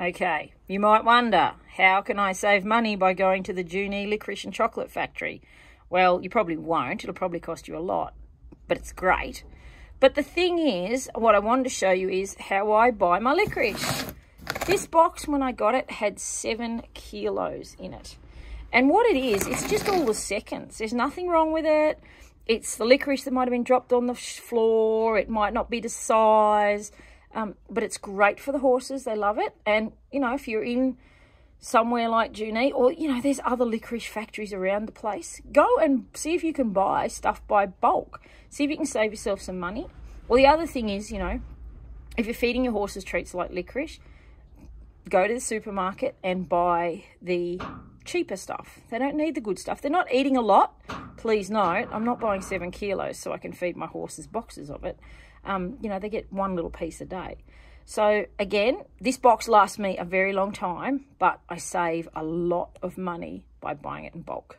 Okay, you might wonder, how can I save money by going to the Junee Licorice and Chocolate Factory? Well, you probably won't. It'll probably cost you a lot, but it's great. But the thing is, what I wanted to show you is how I buy my licorice. This box, when I got it, had seven kilos in it. And what it is, it's just all the seconds. There's nothing wrong with it. It's the licorice that might have been dropped on the floor. It might not be the size. Um, but it's great for the horses. They love it. And, you know, if you're in somewhere like Junee or, you know, there's other licorice factories around the place, go and see if you can buy stuff by bulk. See if you can save yourself some money. Well, the other thing is, you know, if you're feeding your horses treats like licorice, go to the supermarket and buy the cheaper stuff. They don't need the good stuff. They're not eating a lot. Please note, I'm not buying seven kilos so I can feed my horses boxes of it. Um, you know, they get one little piece a day. So again, this box lasts me a very long time, but I save a lot of money by buying it in bulk.